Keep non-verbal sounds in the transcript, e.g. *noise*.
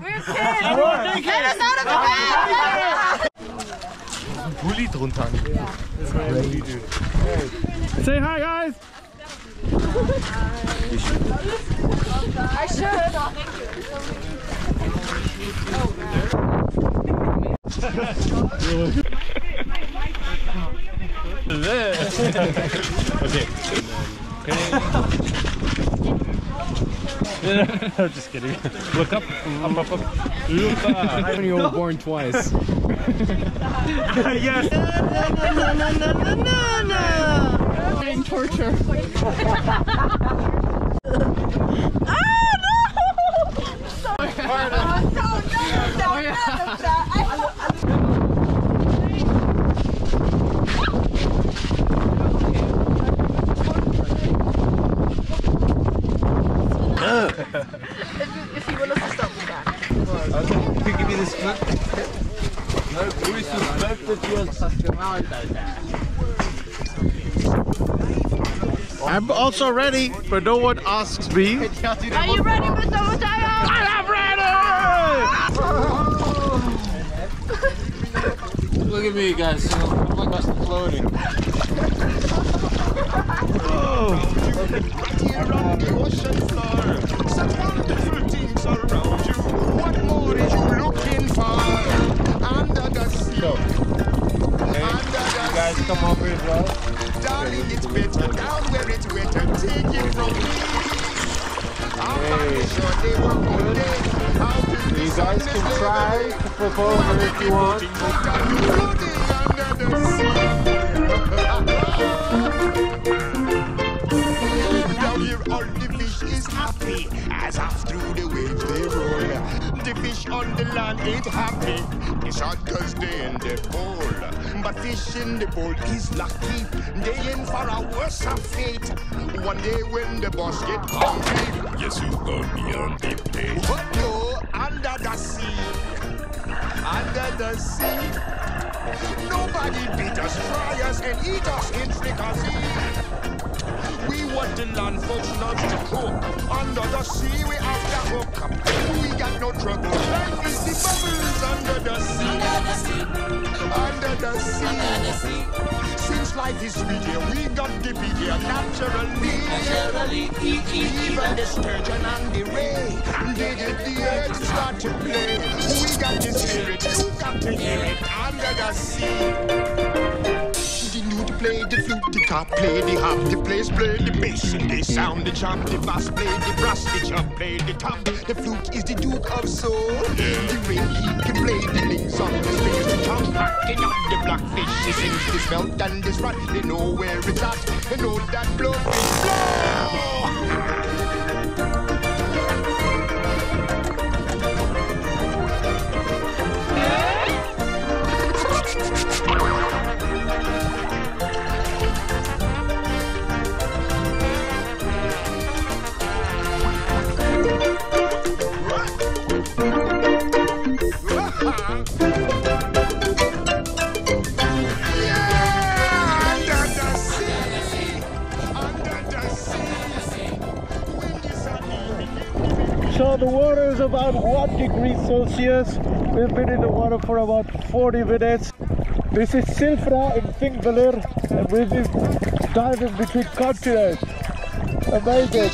We're kids! Let us out of the bed! Bulli drunter. Say hi, guys. I should. okay. I'm *laughs* just kidding. Look up, I'm up, up, up. Look up. You were born twice. yes. *laughs* In torture. *laughs* If you will us to stop with that. Give me this clip. No, we suspect that you I'm also ready, but no one asks me. Are you ready, Mr. Mateo? I'm ready! Look at me, guys. I'm like us floating. Sea, under the Guys, come over as well. Darling, it's better down where it's wetter. Take it from me. I'm sure they were good days. Out in the You guys can try to propose if you want. Fish on the land ain't happy. It's hot cause they in the bowl. But fish in the bowl is lucky. They in for a worse fate. One day when the boss get hungry, yes you got me on the plate. But no, under the sea, under the sea. Nobody beat us, fry us, and eat us in fricassee. We want the land folks not to cook. Under the sea, we have to hook up. We got no trouble. Life is the bubbles under the sea. Under the sea. Under the sea. Since life is sweet here, we got the beat here naturally. Even the sturgeon and the ray, they get the urge to start to play. We got to the spirit, you got to hear it under the sea. Flute, the cop play the harp, the place play the bass, and they sound the chop, the bass play the brass, the chop play the top. The flute is the duke of soul. The ring he can play the links on the strings, the chop packing up the blackfish. He sings this melt and this rot, they know where it's at, they know that blow is blow. So the water is about 1 degree Celsius. We've been in the water for about 40 minutes. This is Silfra in Thingvellir and we've been diving between continents. Amazing.